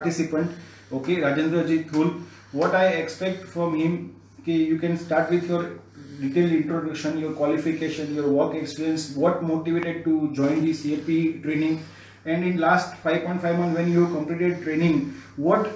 participant, okay, Rajendra Ji Thul. What I expect from him, okay, you can start with your detailed introduction, your qualification, your work experience, what motivated to join the CAP training, and in last 5.5 months when you completed training, what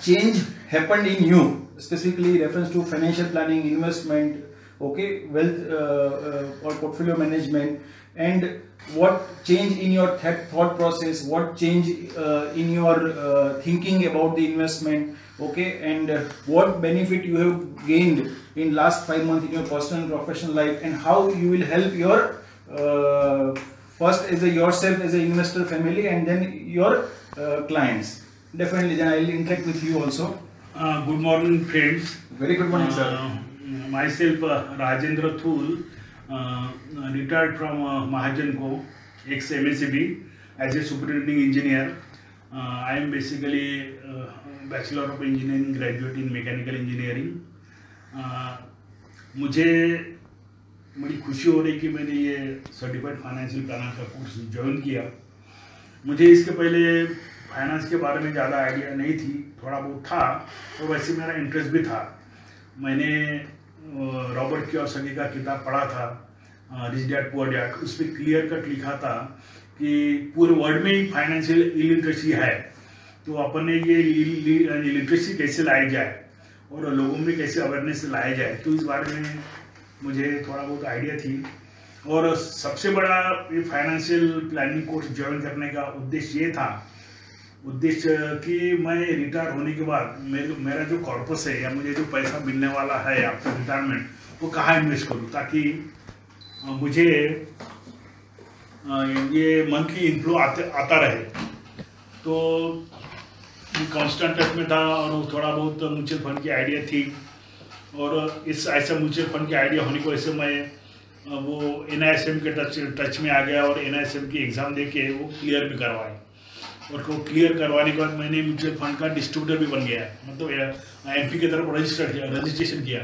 change happened in you, specifically reference to financial planning, investment, okay, wealth uh, uh, or portfolio management, and what change in your th- thought process what change uh, in your uh, thinking about the investment okay? And uh, what benefit you have gained in last 5 months in your personal and professional life and how you will help your uh, first as a yourself as an investor family and then your uh, clients. Definitely then i will interact with you also. Uh, good morning, friends. very good morning sir. Myself, uh, Rajendra Thul, retired from Mahagenco ex M S B as a superintending engineer I am basically bachelor of engineering graduate in mechanical engineering मुझे, बड़ी खुशी हो रही कि मैंने ये certified financial planner का course join किया। मुझे इसके पहले फाइनेंस के बारे में ज़्यादा आइडिया नहीं थी, थोड़ा बहुत था और वैसे मेरा इंटरेस्ट भी था। मैंने रॉबर्ट कियोसाकी का किताब पढ़ा था रिच डैड पुअर डैड उसमें क्लियर कट लिखा था कि पूरे वर्ल्ड में ही फाइनेंशियल इलिटरेसी है। तो अपन ने ये इलिटरेसी कैसे लाई जाए और लोगों में कैसे अवेयरनेस लाया जाए तो इस बारे में मुझे थोड़ा बहुत आइडिया थी। और सबसे बड़ा ये फाइनेंशियल प्लानिंग कोर्स ज्वाइन करने का उद्देश्य ये था उद्देश्य कि मैं रिटायर होने के बाद मेरे, मेरा जो कॉर्पस है या मुझे जो पैसा मिलने वाला है आफ्टर रिटायरमेंट वो कहाँ इन्वेस्ट करूँ ताकि मुझे ये मंथली इनफ्लो आते, आता रहे। तो कांस्टेंट टच में था और थोड़ा बहुत म्यूचुअल फंड की आइडिया थी। और इस, ऐसे म्यूचुअल फंड की आइडिया होने की वजह से मैं वो एनआईएसएम के टच टच में आ गया और एनआईएसएम की एग्ज़ाम दे के वो क्लियर भी करवाए और को क्लियर करवाने के बाद मैंने म्यूचुअल फंड का डिस्ट्रीब्यूटर भी बन गया। मतलब एम पी की तरफ़ रजिस्टर किया रजिस्ट्रेशन किया।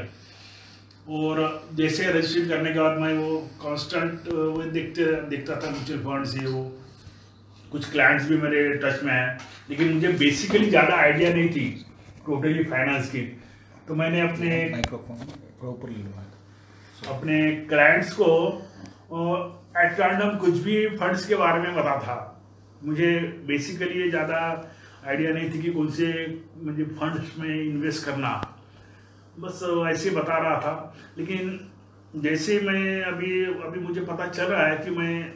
और जैसे रजिस्ट्रेशन करने के बाद मैं वो कांस्टेंट वो देखते देखता था म्यूचुअल फंड से वो। कुछ क्लाइंट्स भी मेरे टच में हैं। लेकिन मुझे बेसिकली ज़्यादा आइडिया नहीं थी टोटली फाइनेंस की। तो मैंने अपने अपने क्लाइंट्स को एट रैंडम कुछ भी फंड्स के बारे में पता था। मुझे बेसिकली ये ज़्यादा आइडिया नहीं थी कि कौन से, मुझे फंड्स में इन्वेस्ट करना। बस ऐसे बता रहा था। लेकिन जैसे मैं अभी अभी मुझे पता चल रहा है कि मैं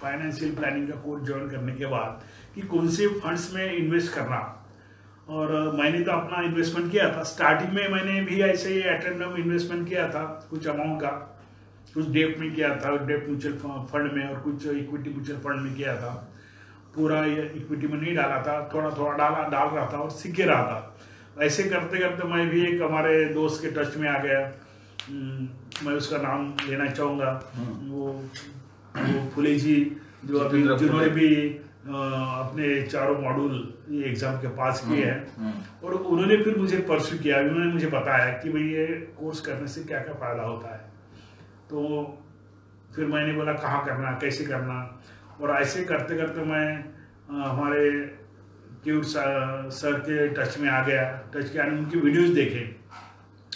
फाइनेंशियल प्लानिंग का कोर्स ज्वाइन करने के बाद कि कौन से फंड्स में इन्वेस्ट करना। और मैंने तो अपना इन्वेस्टमेंट किया था। स्टार्टिंग में मैंने भी ऐसे ही एटेंडम इन्वेस्टमेंट किया था, कुछ अमाउंट का। कुछ डेप में किया था डेप म्यूचुअल फंड में और कुछ इक्विटी म्यूचुअल फंड में किया था। पूरा ये इक्विटी में नहीं डाला था थोड़ा थोड़ा डाला डाल रहा था और सीखे रहा था। ऐसे करते करते मैं भी एक हमारे दोस्त के टच में आ गया। हम्म, मैं उसका नाम लेना चाहूँगा। वो वो फुले जी जो अभी जिन्होंने भी अपने चारों मॉड्यूल ये एग्ज़ाम के पास किए हैं। और उन्होंने फिर मुझे परस्यू किया उन्होंने मुझे बताया कि भाई ये कोर्स करने से क्या क्या फ़ायदा होता है। तो फिर मैंने बोला कहाँ करना कैसे करना? और ऐसे करते करते मैं हमारे क्यूर सर के टच में आ गया। टच के आने, उनकी वीडियोस देखे।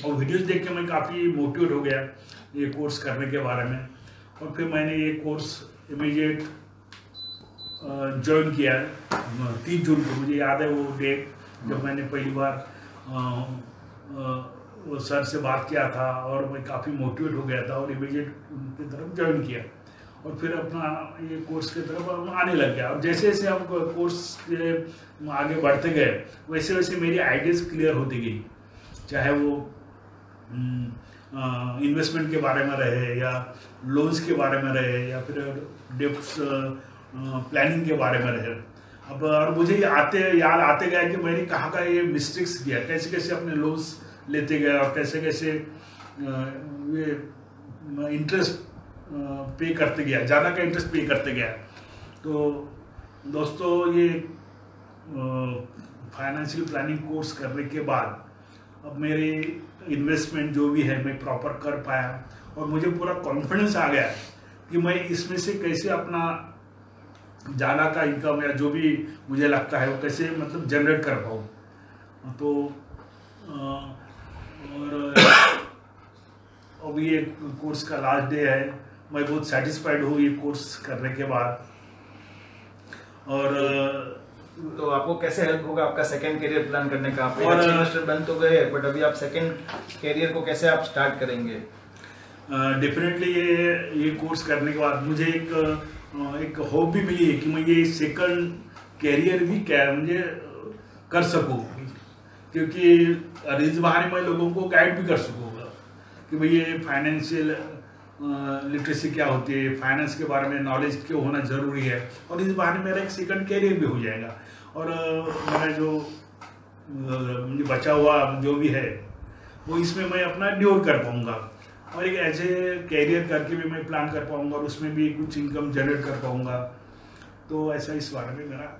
और वीडियोस देख के मैं काफ़ी मोटिवेट हो गया ये कोर्स करने के बारे में। और फिर मैंने ये कोर्स इमीडिएट ज्वाइन किया तीन जून को। मुझे याद है वो डेट जब मैंने पहली बार वो सर से बात किया था और मैं काफ़ी मोटिवेट हो गया था और इमीडिएट उनकी तरफ़ ज्वाइन किया। और फिर अपना ये कोर्स की तरफ़ आने लग गया। और जैसे जैसे हम कोर्स के आगे बढ़ते गए, वैसे वैसे मेरी आइडियाज़ क्लियर होती गई। चाहे वो इन्वेस्टमेंट के बारे में रहे या लोन्स के बारे में रहे या फिर डेप्स प्लानिंग के बारे में रहे। अब, और मुझे ये आते, याद आते गया कि मैंने कहाँ का ये मिस्टेक्स किया, कैसे कैसे अपने लोन्स लेते गए और कैसे कैसे ये इंटरेस्ट पे करते गया, ज़्यादा का इंटरेस्ट पे करते गया। तो दोस्तों, ये फाइनेंशियल प्लानिंग कोर्स करने के बाद अब मेरे इन्वेस्टमेंट जो भी है, मैं प्रॉपर कर पाया और मुझे पूरा कॉन्फिडेंस आ गया कि मैं इसमें से कैसे अपना ज़्यादा का इनकम या जो भी मुझे लगता है वो कैसे मतलब जनरेट कर पाऊँ। तो और अभी ये कोर्स का लास्ट डे है। मैं बहुत सेटिस्फाइड हूँ ये कोर्स करने के बाद। और तो आपको कैसे हेल्प होगा आपका सेकंड करियर प्लान करने का? आप और- इन्वेस्टर बन तो गए बट अभी आप सेकंड करियर को कैसे आप स्टार्ट करेंगे? डेफिनेटली ये ये कोर्स करने के बाद मुझे एक एक होप भी मिली है कि मैं ये सेकंड कैरियर भी क्या मुझे कर सकूँ। क्योंकि इस बहाने मैं लोगों को गाइड भी कर सकूँगा कि भाई ये फाइनेंशियल लिटरेसी क्या होती है फाइनेंस के बारे में नॉलेज क्यों होना ज़रूरी है? और इस बहाने मेरा एक सेकंड कैरियर भी हो जाएगा। और मेरा जो बचा हुआ जो भी है वो इसमें मैं अपना ड्योर कर पाऊँगा। और एक ऐसे कैरियर करके भी मैं प्लान कर पाऊँगा और उसमें भी कुछ इनकम जनरेट कर पाऊँगा। तो ऐसा इस बारे में मेरा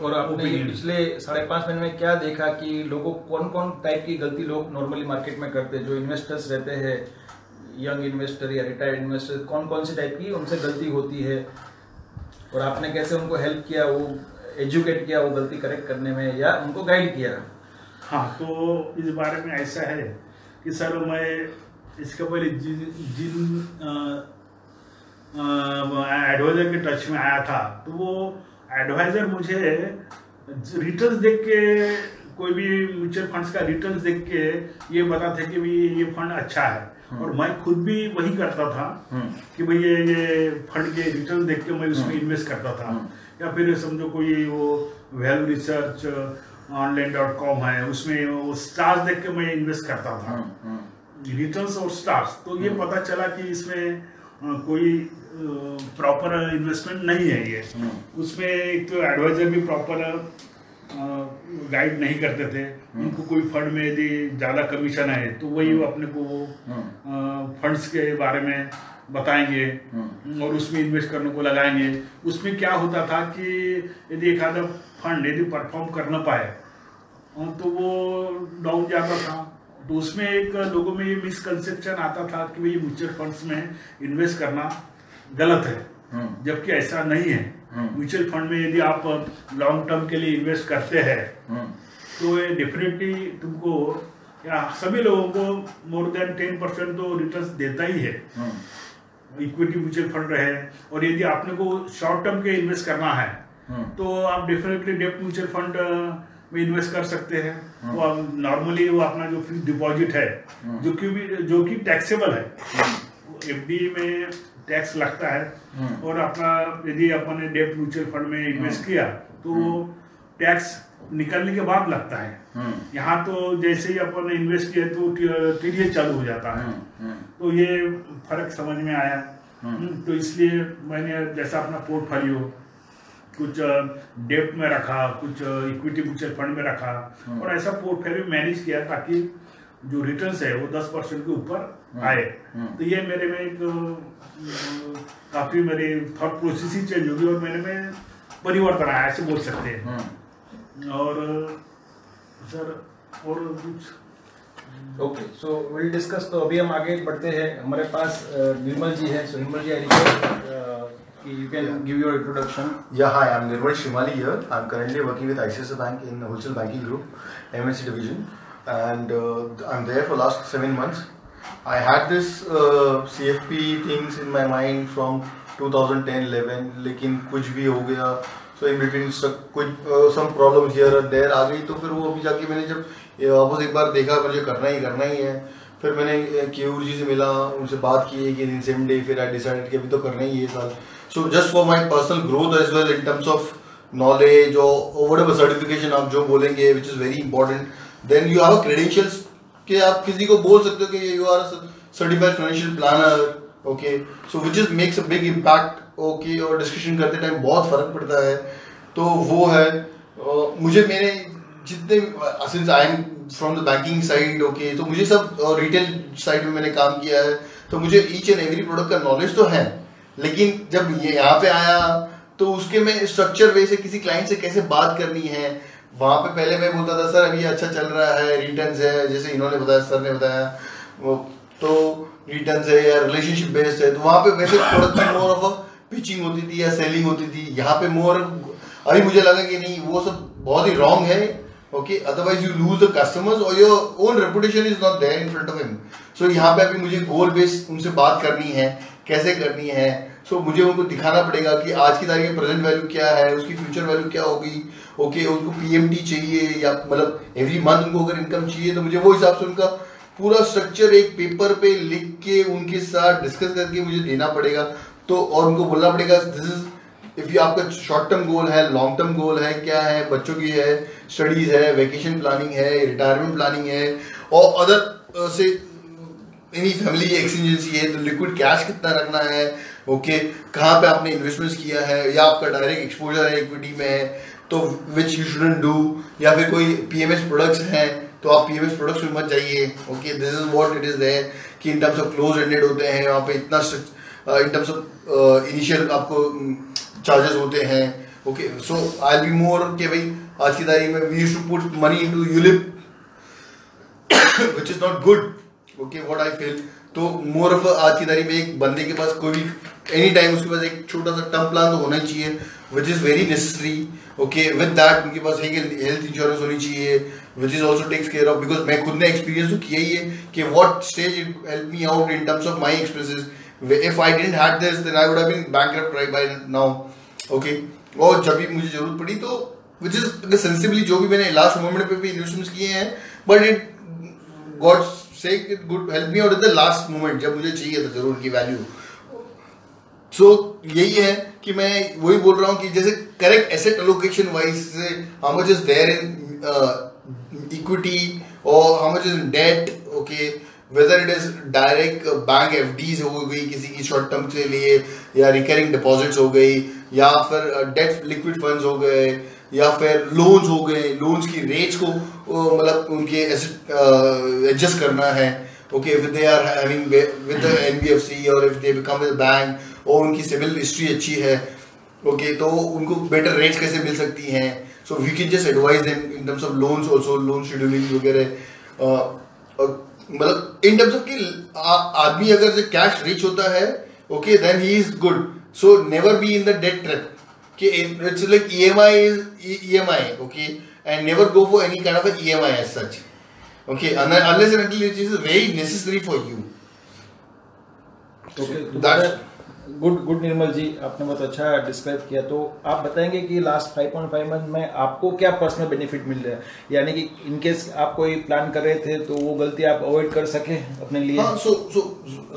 और आपने पिछले साढ़े पाँच महीने में क्या देखा कि लोगों कौन कौन टाइप की गलती लोग नॉर्मली मार्केट में करते हैं जो इन्वेस्टर्स रहते हैं यंग इन्वेस्टर या रिटायर्ड इन्वेस्टर कौन कौन सी टाइप की उनसे गलती होती है? और आपने कैसे उनको हेल्प किया, वो एजुकेट किया, वो गलती करेक्ट करने में, या उनको गाइड किया? हाँ तो इस बारे में ऐसा है कि सर, मैं इसके पहले जिन जिन एडवाइजर के टच में आया था तो वो एडवाइजर मुझे रिटर्न देख के कोई भी म्यूचुअल फंड्स का रिटर्न्स देख के ये बताते कि भाई ये फंड अच्छा है। और मैं खुद भी वही करता था कि भाई ये ये फंड के रिटर्न देख के मैं उसमें इन्वेस्ट करता था। या फिर समझो कोई वो value research online dot com है उसमें वो स्टार्स देख के मैं इन्वेस्ट करता था। रिटर्न्स और स्टार्स तो ये पता चला कि इसमें कोई प्रॉपर इन्वेस्टमेंट नहीं है ये। उसमें एक तो एडवाइजर भी प्रॉपर गाइड नहीं करते थे। उनको कोई फंड में यदि ज़्यादा कमीशन है तो वही वो अपने को वो फंड्स के बारे में बताएँगे और उसमें इन्वेस्ट करने को लगाएँगे। उसमें क्या होता था कि यदि एक आधा फंड यदि परफॉर्म कर ना पाए तो वो डाउन जाता था। तो उसमें एक लोगों में ये मिसकंसेप्शन आता था कि भाई म्यूचुअल फंड्स में इन्वेस्ट करना गलत है। जबकि ऐसा नहीं है। म्यूचुअल फंड में यदि आप लॉन्ग टर्म के लिए इन्वेस्ट करते हैं तो ये डेफिनेटली तुमको या सभी लोगों को मोर देन टेन परसेंट तो रिटर्न देता ही है। इक्विटी म्यूचुअल फंड रहे और यदि आपने को शॉर्ट टर्म के इन्वेस्ट करना है तो आप डेफिनेटली डेप्ट म्यूचुअल फंड में इन्वेस्ट कर सकते हैं। वो नॉर्मली वो अपना जो फिक्स डिपॉजिट है जो कि भी जो कि टैक्सेबल है एफडी में टैक्स लगता है। और अपना यदि अपन ने डेप्ट म्यूचुअल फंड में इन्वेस्ट किया तो वो टैक्स निकलने के बाद लगता है। यहाँ तो जैसे ही अपन ने इन्वेस्ट किया तो टीडीएस चालू हो जाता है। तो ये फ़र्क समझ में आया। हम्म, तो इसलिए मैंने जैसा अपना पोर्टफोलियो कुछ डेप्ट में रखा कुछ इक्विटी म्यूचुअल फंड में रखा और ऐसा पोर्टफोलियो मैनेज किया ताकि जो रिटर्न्स है वो दस परसेंट के ऊपर आए। तो ये मेरे में एक काफ़ी मेरी थॉट प्रोसेस ही चेंज होगी और मेरे में परिवर्तन आया ऐसे बोल सकते हैं। और सर और कुछ? ओके सो विल डिस्कस तो अभी हम आगे बढ़ते हैं। हमारे पास निर्मल जी है। So Nirmal ji I request कि you can give your introduction Yeah, hi, I'm Nirmal Shimali here. I'm currently working with ICICI Bank in wholesale banking group, MNC division, and uh, I'm there for last seven months. I had this uh, CFP things in my mind from 2010-11, लेकिन कुछ भी हो गया so in between stuck कुछ uh, some problems here and there आ गई तो फिर वो अभी जाके मैंने जब वापस एक बार देखा मुझे करना ही करना ही है फिर मैंने केयूर जी से मिला उनसे बात की कि इन सेम डे फिर आई डिसाइडेड कि अभी तो करना ही है साल so just for my personal growth as well in terms of knowledge और वट सर्टिफिकेशन आप जो बोलेंगे which is very important then you have credentials कि आप किसी को बोल सकते हो कि you are certified financial planner okay so which is makes a big impact okay और डिस्कशन करते टाइम बहुत फ़र्क पड़ता है। तो वो है। अ, मुझे मेरे जितने since I am from the banking side okay तो मुझे सब रिटेल साइड में मैंने काम किया है। तो मुझे ईच एंड एवरी प्रोडक्ट का नॉलेज तो है। लेकिन जब ये यहाँ पे आया तो उसके में स्ट्रक्चर वे से किसी क्लाइंट से कैसे बात करनी है वहाँ पे पहले मैं बोलता था सर अभी अच्छा चल रहा है रिटर्न है। जैसे इन्होंने बताया सर ने बताया वो तो रिटर्न्स है या रिलेशनशिप बेस्ड है तो वहाँ पे वैसे प्रोडक्ट मोर ऑफ़ पिचिंग होती थी या सेलिंग होती थी। यहाँ पे मोर अभी मुझे लगा कि नहीं वो सब बहुत ही रॉन्ग है okay otherwise you lose the customers और your own reputation is not there in front of him so यहाँ पे अभी मुझे गोल बेस्ड उनसे बात करनी है कैसे करनी है सो so, मुझे उनको दिखाना पड़ेगा कि आज की तारीख में प्रेजेंट वैल्यू क्या है उसकी फ्यूचर वैल्यू क्या होगी ओके उसको पीएमटी चाहिए या मतलब एवरी मंथ उनको अगर इनकम चाहिए तो मुझे वो हिसाब से उनका पूरा स्ट्रक्चर एक पेपर पे लिख के उनके साथ डिस्कस करके मुझे देना पड़ेगा। तो और उनको बोलना पड़ेगा दिस इज़ इफ़ यू आपका शॉर्ट टर्म गोल है लॉन्ग टर्म गोल है क्या है बच्चों की है स्टडीज़ है वेकेशन प्लानिंग है रिटायरमेंट प्लानिंग है और अदर से एनी फैमिली एक्सचेंजेंसी है तो लिक्विड कैश कितना रखना है ओके okay, कहाँ पे आपने इन्वेस्टमेंट्स किया है या आपका डायरेक्ट एक्सपोजर है इक्विटी में है तो विच यू शुडेंट डू या फिर कोई पीएमएस प्रोडक्ट्स हैं तो आप पीएमएस प्रोडक्ट्स में मत जाइए okay this is what it is there कि in terms of close ended होते हैं वहाँ पे इतना इन टर्म्स ऑफ़ इनिशियल आपको चार्जेस mm, होते हैं okay so I be more के भाई आज की तारीख में we use to put money into ULIP which is not good okay what I feel तो मोर ऑफ़ आज की तारीख में एक बंदे के पास कोई भी एनी टाइम उसके पास एक छोटा सा टर्म प्लान तो होना चाहिए which is very necessary okay with that उनके पास हेल्थ इंश्योरेंस होनी चाहिए which is also takes care of because मैं खुद ने एक्सपीरियंस तो किया ही है कि what stage it help me out in terms of my expenses if I didn't had this then I would been bank by now okay और जब भी मुझे ज़रूरत पड़ी तो विच इज़ सेंसिबली जो भी मैंने लास्ट मोमेंट पे भी इन्वेस्टमेंट्स किए हैं बट इट गॉड से good help me out in the last moment जब मुझे चाहिए था ज़रूर की वैल्यू सो so, यही है। कि मैं वही बोल रहा हूँ कि जैसे करेक्ट एसेट एलोकेशन वाइज से how much is there in equity और how much is in debt okay whether it is direct bank F Ds हो गई किसी की शॉर्ट टर्म के लिए या रिकरिंग डिपॉजिट्स हो गई या फिर डेट लिक्विड फंड्स हो गए या फिर लोन्स हो गए लोन्स की रेट्स को मतलब उनके एडजस्ट uh, करना है okay if they are having with the NBFC और इफ़ दे बिकम बैंक और उनकी सिविल हिस्ट्री अच्छी है ओके okay, तो उनको बेटर रेट्स कैसे मिल सकती हैं? So we can just advise them in terms of loans also loan scheduling वगैरह। मतलब इन टर्म्स ऑफ़ कि आदमी अगर जो कैश रिच होता है okay then he is good so never be in the debt trap कि it's like EMI is EMI okay and never go for any kind of EMI as such okay unless and until it is very necessary for you. Okay so that's good good Nirmal ji, आपने बहुत अच्छा describe किया। तो आप बताएँगे कि last 5.5 month में आपको क्या पर्सनल बेनिफिट मिल रहा है? यानी कि इनकेस आप कोई प्लान कर रहे थे तो वो गलती आप अवॉइड कर सके अपने लिए? So so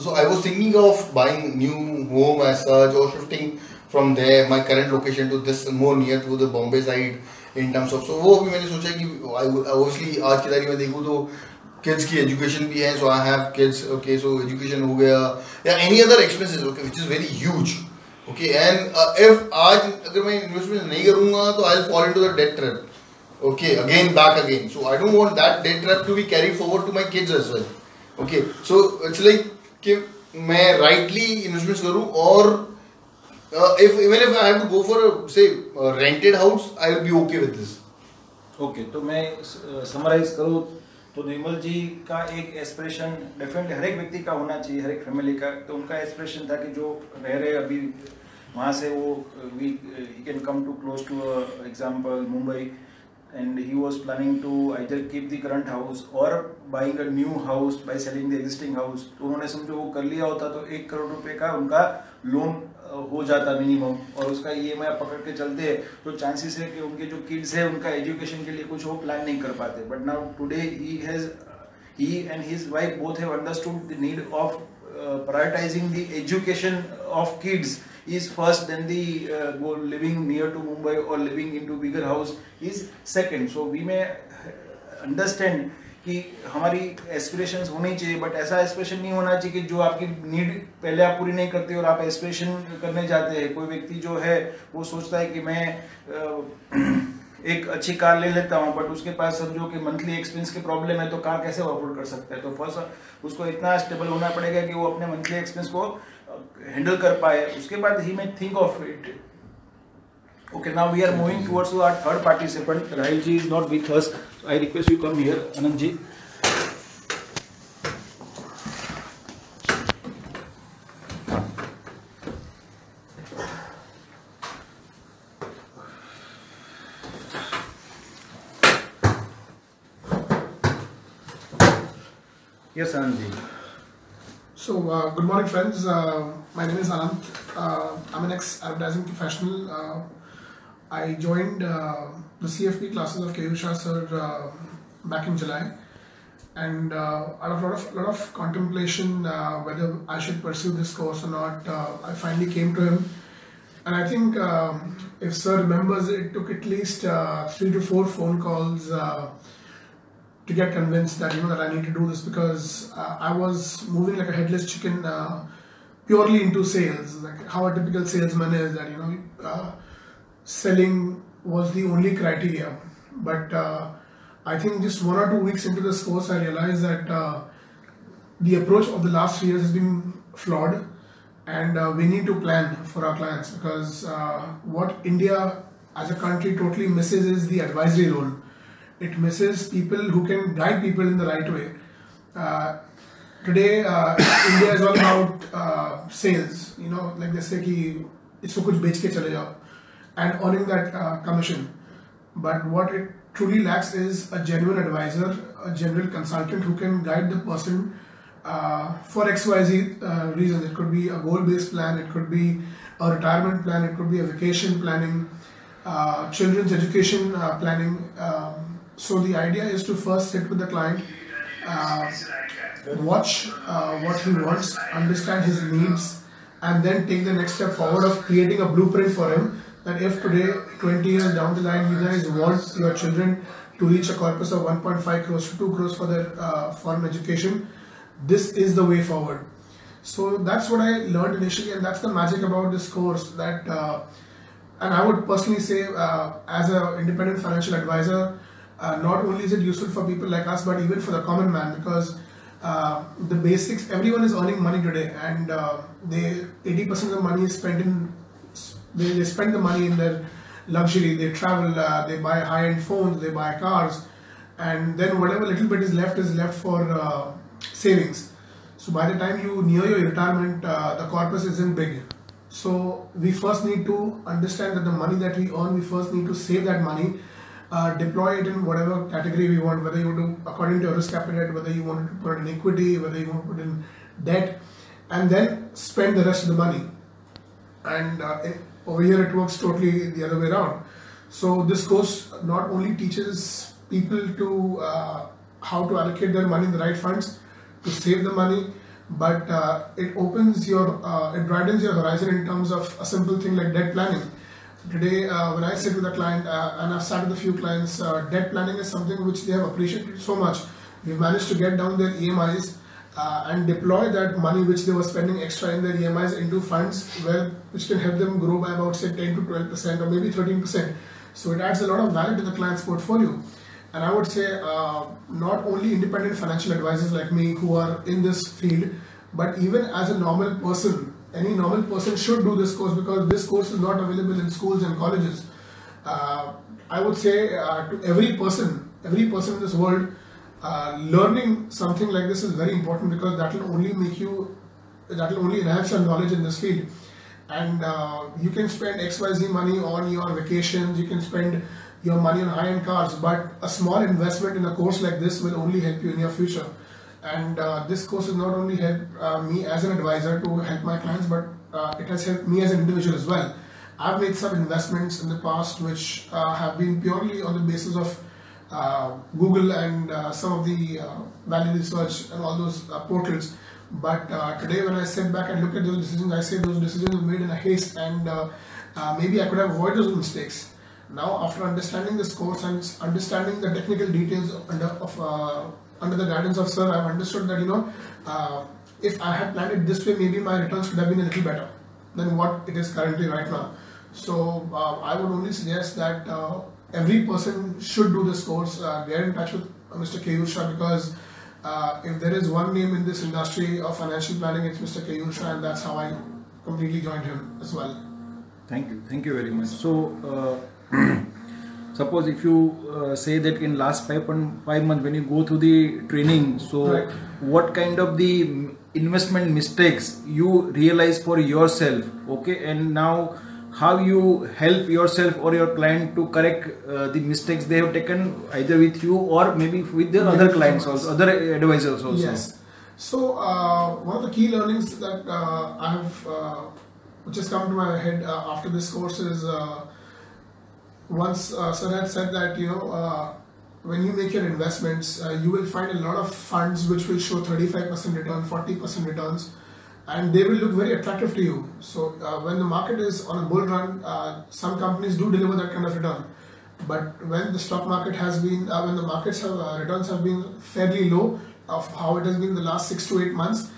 so I was thinking of buying new home as such और shifting from there my current location to this more near to the Bombay side in terms of so वो भी मैंने सोचा कि ऑब्वियसली आज की तारीख में देखूँ तो किड्स की एजुकेशन भी है so I have kids okay so education हो गया या any other expenses okay which is very huge okay and if आज, अगर मैं इन्वेस्टमेंट नहीं करूँगा तो I will fall into the debt trap okay again back again so I don't want that debt trap to be carry forward to my kids as well okay so it's like कि मैं rightly investment करूँ, और if even if I have to go for say rented house I will be okay with this okay तो मैं summarise करूँ तो निर्मल जी का एक एस्पिरेशन डेफिनेटली हर एक व्यक्ति का होना चाहिए, हर एक फैमिली का। तो उनका एस्पिरेशन था कि जो रह रहे अभी, वहाँ से वो we can come to close to example Mumbai and he was planning to either keep the current house और buying a new house by selling the existing house तो उन्होंने समझो वो कर लिया होता तो एक करोड़ रुपए का उनका लोन हो जाता मिनिमम और उसका ई एम आई पकड़ के चलते हैं तो चांसेस है कि उनके जो किड्स है उनका एजुकेशन के लिए कुछ वो प्लान नहीं कर पाते। But now today he has he and his wife both have understood the need of uh, prioritizing the education of kids is first then the uh, living near to mumbai or living into bigger house is second. So we may understand कि हमारी aspirations होनी चाहिए but ऐसा aspiration नहीं होना चाहिए कि जो आपकी नीड पहले आप पूरी नहीं करते और आप एस्पिरेशन करने जाते हैं। कोई व्यक्ति जो है वो सोचता है कि मैं एक अच्छी कार ले लेता हूँ बट उसके पास समझो कि मंथली एक्सपेंस की प्रॉब्लम है तो कार कैसे अफोर्ड कर सकता है? तो फ़र्स्ट उसको इतना स्टेबल होना पड़ेगा कि वो अपने मंथली एक्सपेंस को हैंडल कर पाए। उसके बाद ही मैं think of it okay now we are moving towards our third participant Rahul ji is not with us I request you come here Anant ji good morning, friends. Uh, my name is Anant. Uh, I'm an ex-advertising professional. Uh, I joined uh, the CFP classes of Keyur Shah sir uh, back in July, and uh, out of a lot of lot of contemplation uh, whether I should pursue this course or not, uh, I finally came to him. And I think um, if sir remembers, it took at least uh, three to four phone calls uh, to get convinced that you know that I need to do this because uh, I was moving like a headless chicken, uh, purely into sales, like how a typical salesman is. That you know, uh, selling was the only criteria. But uh, I think just one or two weeks into this course, I realized that uh, the approach of the last three years has been flawed, and uh, we need to plan for our clients because what India as a country totally misses is the advisory role it misses people who can guide people in the right way. Uh, today, uh, India is all about uh, sales. You know, like they say कि इसको कुछ बेच के चले जाओ, and earning that uh, commission. But what it truly lacks is a genuine advisor, a general consultant who can guide the person uh, for XYZ uh, reasons. It could be a goal-based plan, it could be a retirement plan, it could be a vacation planning, uh, children's education uh, planning. Um, so the idea is to first sit with the client, uh, watch uh, what he wants, understand his needs, and then take the next step forward of creating a blueprint for him. That if today, 20 years down the line, you guys want your children to reach a corpus of 1.5 crores to 2 crores for their uh, foreign education, this is the way forward. So that's what I learned initially, and that's the magic about this course. That, uh, and I would personally say, uh, as an independent financial advisor, uh, not only is it useful for people like us, but even for the common man because uh, the basics. Everyone is earning money today, and uh, they 80% of the money is spent in. They, they spend the money in their luxury. They travel. Uh, they buy high-end phones. They buy cars, and then whatever little bit is left is left for uh, savings. So by the time you near your retirement, uh, the corpus isn't big. So we first need to understand that the money that we earn, we first need to save that money uh, deploy it in whatever category we want, whether you want to, according to your risk appetite, whether you want to put in equity, whether you want to put in debt, and then spend the rest of the money. And uh, it, over here, it works totally the other way around. So this course not only teaches people to uh, how to allocate their money in the right funds, to save the money, but uh, it opens your, uh, it broadens your horizon in terms of a simple thing like debt planning Today, uh, when I sit with a client, uh, and I've sat with a few clients, uh, debt planning is something which they have appreciated so much. We've managed to get down their EMIs uh, and deploy that money which they were spending extra in their EMIs into funds where which can help them grow by about say 10 to 12 percent or maybe 13 percent. So it adds a lot of value to the client's portfolio. And I would say uh, not only independent financial advisors like me who are in this field, but even as a normal person any normal person should do this course because this course is not available in schools and colleges. Uh, I would say uh, to every person, every person in this world, uh, learning something like this is very important because that will only make you, that will only enhance your knowledge in this field. And uh, you can spend XYZ money on your vacations, you can spend your money on high-end cars, but a small investment in a course like this will only help you in your future. And uh, this course has not only helped uh, me as an advisor to help my clients, but uh, it has helped me as an individual as well. I've made some investments in the past which uh, have been purely on the basis of uh, Google and uh, some of the value research and all those portals. But today, when I sit back and look at those decisions, I say those decisions were made in a haste, and maybe I could have avoided those mistakes. Now, after understanding this course and understanding the technical details of under the guidance of sir, I've understood that you know, uh, if I had planned it this way, maybe my returns could have been a little better than what it is currently right now. So uh, I would only suggest that uh, every person should do this course. Uh, get in touch with Mr. Keyur Shah because uh, if there is one name in this industry of financial planning, it's Mr. Keyur Shah, and that's how I completely joined him as well. Thank you. Thank you very much. So. Suppose if you uh, say that in last five, five months when you go through the training so right. what kind of the investment mistakes you realize for yourself okay? And now how you help yourself or your client to correct uh, the mistakes they have taken either with you or maybe with the other clients also other advisors also. Yes. So uh, one of the key learnings that uh, I have, uh, which has come to my head uh, after this course, is uh, once uh, Sir had said that you know uh, when you make your investments, uh, you will find a lot of funds which will show 35% return, 40% returns, and they will look very attractive to you. So uh, when the market is on a bull run, uh, some companies do deliver that kind of return. But when the stock market has been, uh, when the markets have returns have been fairly low of how it has been the last six to eight months,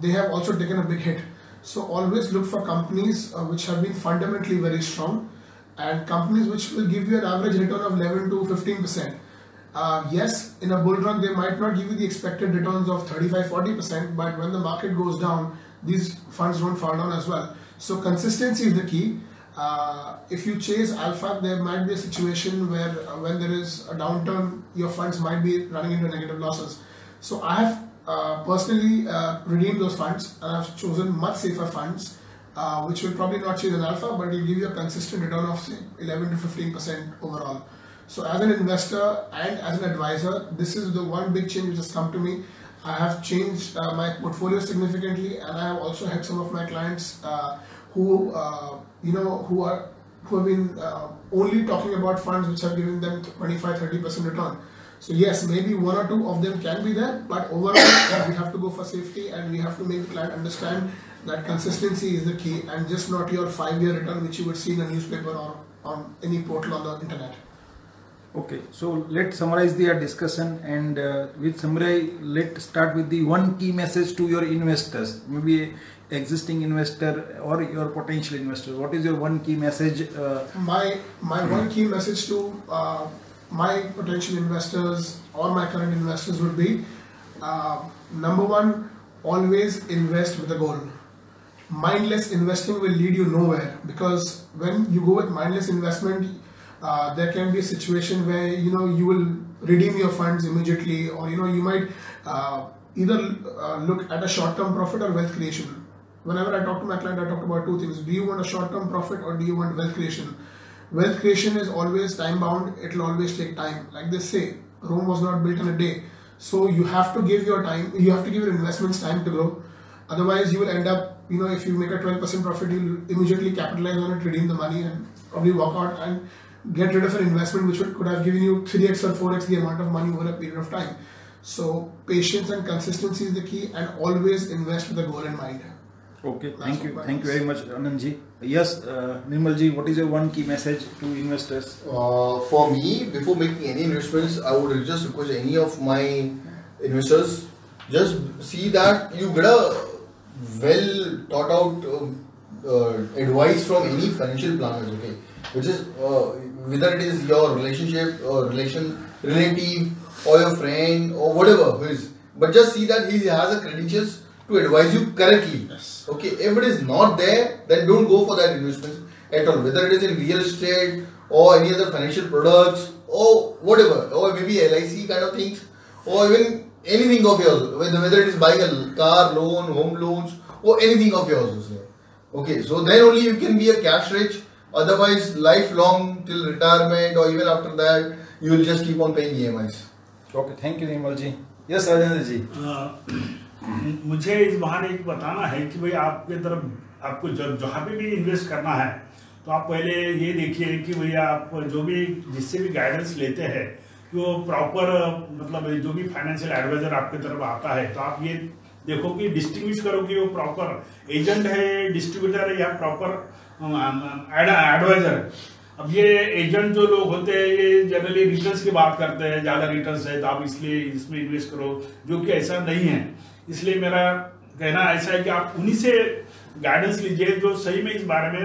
they have also taken a big hit. So always look for companies which have been fundamentally very strong and companies which will give you an average return of 11 to 15 percent. Uh, yes, in a bull run, they might not give you the expected returns of 35 40 percent, but when the market goes down, these funds don't fall down as well. So, consistency is the key. Uh, if you chase alpha, there might be a situation where uh, when there is a downturn, your funds might be running into negative losses. So, I have uh, personally uh, redeemed those funds and I've chosen much safer funds. Uh, which will probably not chase an alpha, but it will give you a consistent return of say 11 to 15 percent overall. So as an investor and as an advisor, this is the one big change which has come to me. I have changed uh, my portfolio significantly, and I have also had some of my clients uh, who uh, you know who are who have been uh, only talking about funds which have given them 25 30 percent return. So yes, maybe one or two of them can be there, but overall we have to go for safety and we have to make the client understand that consistency is the key and just not your five-year return which you would see in a newspaper or on any portal on the internet. Okay, so let's summarize the discussion and uh, with summary, let's start with the one key message to your investors, maybe existing investor or your potential investor. What is your one key message? Uh, My my one key message to uh, my potential investors or my current investors would be uh, number one, always invest with a goal. Mindless investing will lead you nowhere because when you go with mindless investment, uh, there can be a situation where you know you will redeem your funds immediately, or you know you might uh, either uh, look at a short-term profit or wealth creation. Whenever I talk to my client, I talk about two things: Do you want a short-term profit or do you want wealth creation? Wealth creation is always time-bound; it will always take time. Like they say, Rome was not built in a day. So you have to give your time, you have to give your investments time to grow. Otherwise, you will end up, you know, if you make a 12% profit, you'll immediately capitalize on it, redeem the money, and probably walk out and get rid of an investment which would, could have given you 3x or 4x the amount of money over a period of time. So, patience and consistency is the key, and always invest with a goal in mind. okay, That's thank you, what thank you very much, Anandji. Yes, uh, Nirmalji, what is your one key message to investors? Uh, for me, before making any investments, I would just request any of my investors just see that you get a well thought out um, uh, advice from any financial planners, okay? Which is uh, whether it is your relationship or relation relative or your friend or whatever who is, but just see that he has a credentials to advise you correctly. Yes. Okay, if it is not there, then don't go for that investment at all. Whether it is in real estate or any other financial products or whatever, or maybe LIC kind of things, or even anything of yours whether it is buy a car loan home loans और anything of yours उसने। Okay so then only you can be a cash rich otherwise life long till retirement और even after that you will just keep on paying EMIs okay thank you Nirmal ji yes Rajendra ji मुझे इस बहाने एक बताना है कि भाई आपके तरफ़ आपको जब जहाँ पे भी इन्वेस्ट करना है तो आप पहले ये देखिए कि भैया आप जो भी जिससे भी गाइडेंस लेते हैं वो प्रॉपर मतलब जो भी फाइनेंशियल एडवाइजर आपके तरफ़ आता है तो आप ये देखो कि डिस्टिंग्विश करो कि वो प्रॉपर एजेंट है डिस्ट्रीब्यूटर है या प्रॉपर एडवाइजर अब ये एजेंट जो लोग होते हैं, ये जनरली रिटर्न्स की बात करते हैं, ज़्यादा रिटर्न्स है तो आप इसलिए इसमें इन्वेस्ट करो, जो कि ऐसा नहीं है। इसलिए मेरा कहना ऐसा है कि आप उन्हीं से गाइडेंस लीजिए जो सही में इस बारे में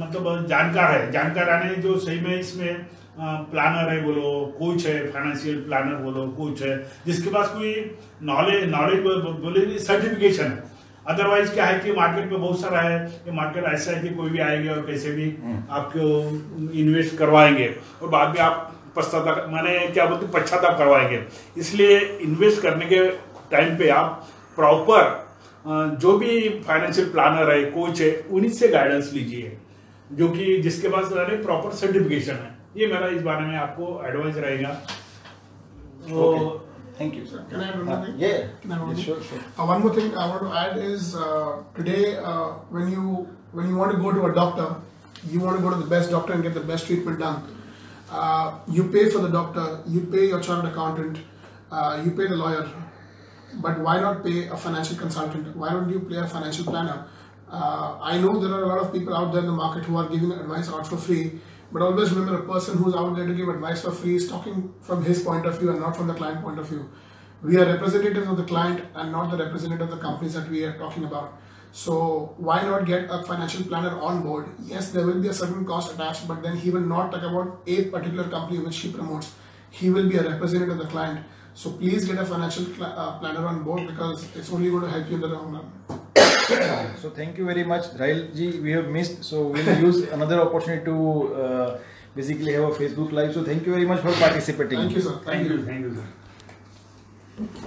मतलब जानकार है। जानकार आने जो सही में इसमें प्लानर है बोलो कोच है फाइनेंशियल प्लानर बोलो कोच है जिसके पास कोई नॉलेज नॉलेज बोले सर्टिफिकेशन है। अदरवाइज़ क्या है कि मार्केट में बहुत सारा है ये मार्केट ऐसा है कि कोई भी आएँगे और कैसे भी आपको इन्वेस्ट करवाएँगे। और बाद में आप पश्चाताप माने क्या बोलते पश्चाताप करवाएँगे। इसलिए इन्वेस्ट करने के टाइम पे आप प्रॉपर जो भी फाइनेंशियल प्लानर है कोच है उन्हीं से गाइडेंस लीजिए। जो कि जिसके पास प्रॉपर सर्टिफिकेशन है। ये मेरा इस बारे में आपको एडवाइस रहेगा तो Thank you, sir. Can I add one more Uh, thing? yeah, Can I add one yeah, thing? sure, sure. Uh, one more thing I want to add is uh, today uh, when you when you want to go to a doctor, you want to go to the best doctor and get the best treatment done. Uh, you pay for the doctor, you pay your chartered accountant, uh, you pay the lawyer, but why not pay a financial consultant? Why don't you pay a financial planner? Uh, I know there are a lot of people out there in the market who are giving advice out for free, but always remember a person who's out there to give advice for free is talking from his point of view and not from the client point of view. We are representatives of the client and not the representative of the companies that we are talking about. So why not get a financial planner on board? Yes, there will be a certain cost attached, but then he will not talk about a particular company which he promotes. He will be a representative of the client. So please get a financial cl- uh, planner on board because it's only going to help you in the long run. So thank you very much, Rahil ji. We have missed, so we'll use another opportunity to uh, basically have a Facebook live. So thank you very much for participating. Thank you, sir. Thank you, thank you, sir.